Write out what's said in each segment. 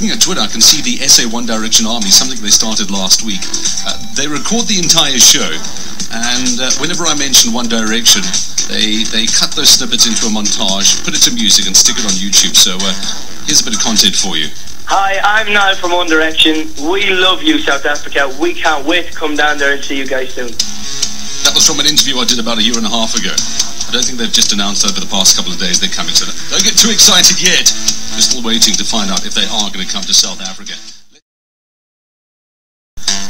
looking at Twitter, I can see the SA One Direction Army, something they started last week. Uh, they record the entire show, and uh, whenever I mention One Direction, they they cut those snippets into a montage, put it to music, and stick it on YouTube. So uh, here's a bit of content for you. Hi, I'm Niall from One Direction. We love you, South Africa. We can't wait to come down there and see you guys soon. That was from an interview I did about a year and a half ago. I don't think they've just announced over the past couple of days they're coming to. Don't get too excited yet. We're still waiting to find out if they are going to come to South Africa.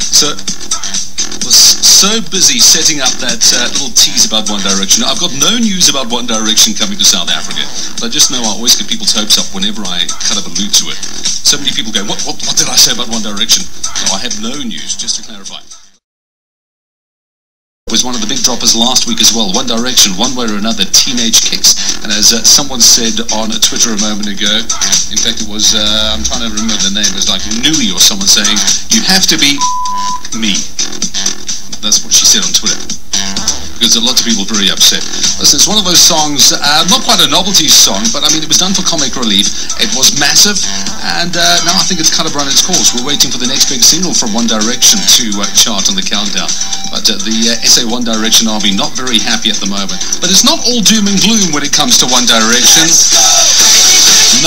So, was so busy setting up that uh, little tease about One Direction. I've got no news about One Direction coming to South Africa. But I just know I always get people's hopes up whenever I kind of allude to it. So many people go, what, what, what did I say about One Direction? No, I have no news, just to clarify was one of the big droppers last week as well. One Direction, one way or another, Teenage Kicks. And as uh, someone said on Twitter a moment ago, in fact it was, uh, I'm trying to remember the name, it was like Nui or someone saying, you have to be me. That's what she said on Twitter because lots of people very upset. Listen, it's one of those songs, uh, not quite a novelty song, but I mean, it was done for comic relief. It was massive, and uh, now I think it's kind of run its course. We're waiting for the next big single from One Direction to uh, chart on the countdown. But uh, the uh, SA One Direction Army not very happy at the moment. But it's not all doom and gloom when it comes to One Direction.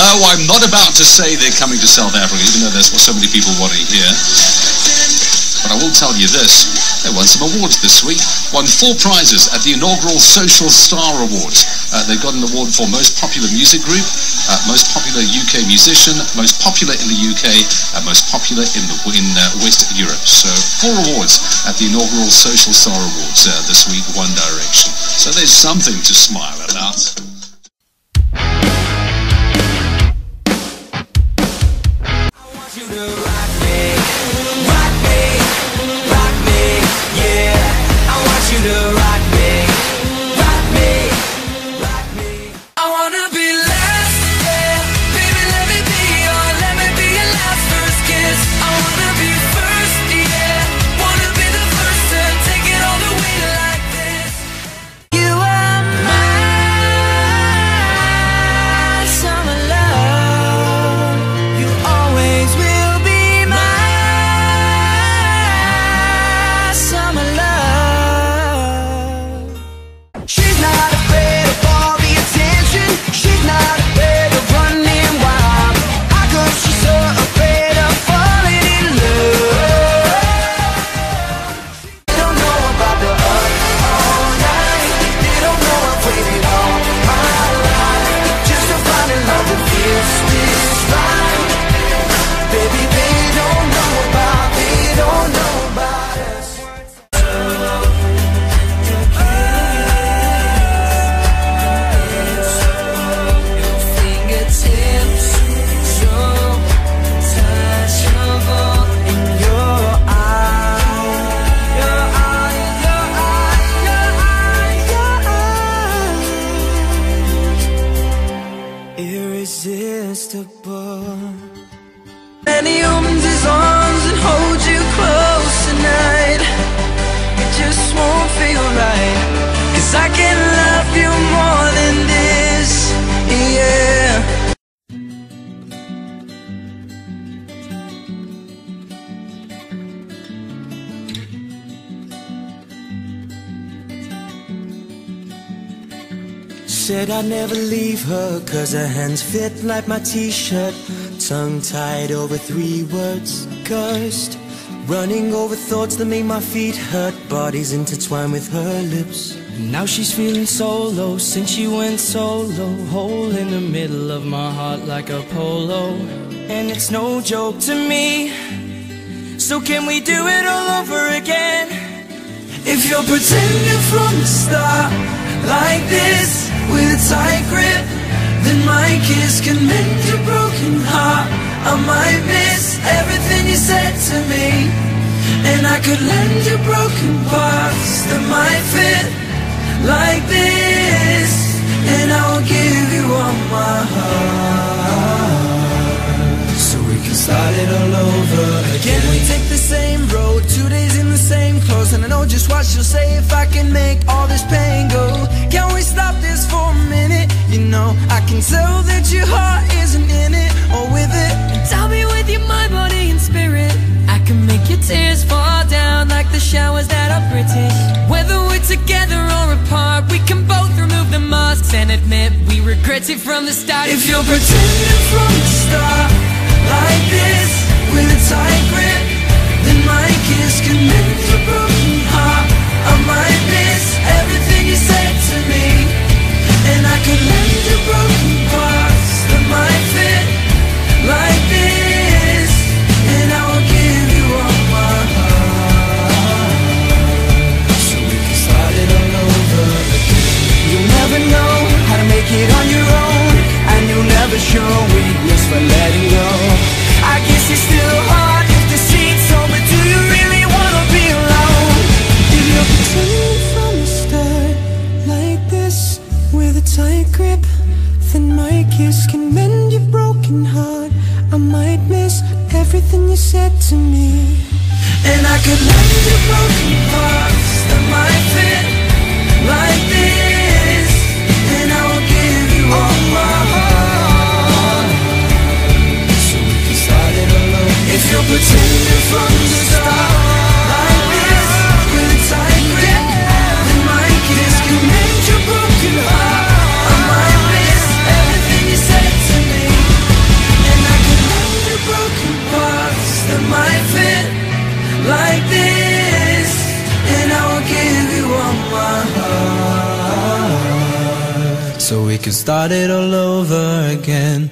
No, I'm not about to say they're coming to South Africa, even though that's what so many people want to hear. But I will tell you this, they won some awards this week. Won four prizes at the inaugural Social Star Awards. Uh, they got an award for Most Popular Music Group, uh, Most Popular UK Musician, Most Popular in the UK, and Most Popular in, the, in uh, West Europe. So four awards at the inaugural Social Star Awards uh, this week, One Direction. So there's something to smile about. Said I'd never leave her Cause her hands fit like my t-shirt. Tongue tied over three words Cursed. Running over thoughts that make my feet hurt. Bodies intertwined with her lips. Now she's feeling so low Since she went solo. Hole in the middle of my heart like a polo. And it's no joke to me. So can we do it all over again? If you're pretending from the start Like this with a tight grip Then my kiss can mend your broken heart. I might miss everything you said to me And I could lend you broken parts that might fit like this And I will give you all my heart. So we can start it all over again. Can we take the same road, two days in the same clothes And I know just what she'll say if I can make all this pain go can tell that your heart isn't in it or with it. And I'll be with you, mind, body, and spirit. I can make your tears fall down like the showers that are British. Whether we're together or apart, we can both remove the masks and admit we regret it from the start. If you're pretending from the start like this, with a tight grip. For letting go. I guess it's still hard open Do you really wanna be alone? If you're from the start Like this, with a tight grip? Then my kiss can mend your broken heart. I might miss everything you said to me. And I could mend your broken parts That might So we can start it all over again